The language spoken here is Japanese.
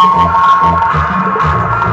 ちょっと。